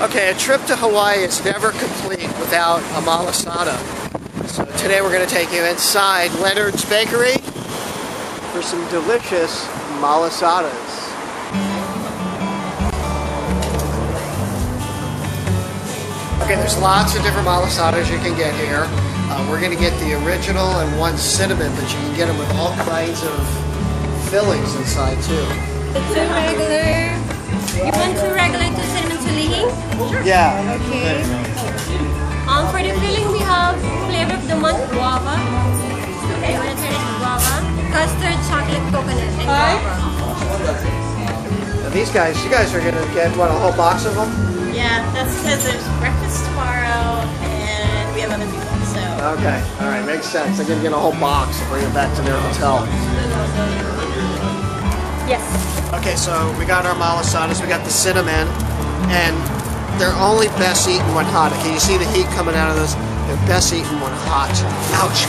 Okay, a trip to Hawaii is never complete without a malasada. So today we're going to take you inside Leonard's Bakery for some delicious malasadas. Okay, there's lots of different malasadas you can get here. Uh, we're going to get the original and one cinnamon, but you can get them with all kinds of fillings inside too. Two regular. Yeah. Okay. Um, for the filling, we have flavor of the month guava. Okay, you want to try this guava? Custard, chocolate, coconut, and guava. Now these guys, you guys are going to get, what, a whole box of them? Yeah, that's because there's breakfast tomorrow and we have other people, so. Okay, all right, makes sense. They're going to get a whole box and bring it back to their hotel. Yes. Okay, so we got our malasadas, we got the cinnamon, and they're only best eaten when hot. Can you see the heat coming out of this? They're best eaten when hot. Ouch.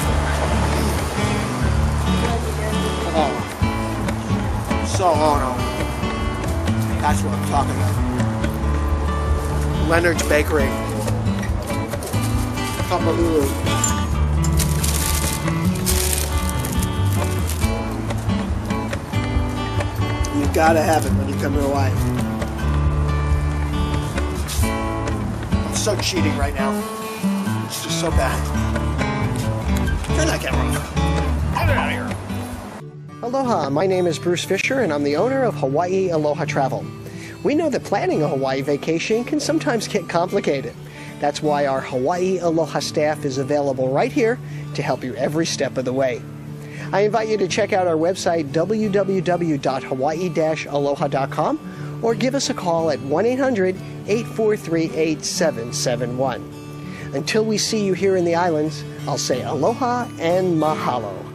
Oh. So, oh no. That's what I'm talking about. Leonard's Bakery. You gotta have it when you come to Hawaii. So cheating right now. It's just so bad. Turn that camera off. Get out of here. Aloha, my name is Bruce Fisher and I'm the owner of Hawaii Aloha Travel. We know that planning a Hawaii vacation can sometimes get complicated. That's why our Hawaii Aloha staff is available right here to help you every step of the way. I invite you to check out our website www.hawaii-aloha.com or give us a call at 1-800-843-8771. Until we see you here in the islands, I'll say aloha and mahalo.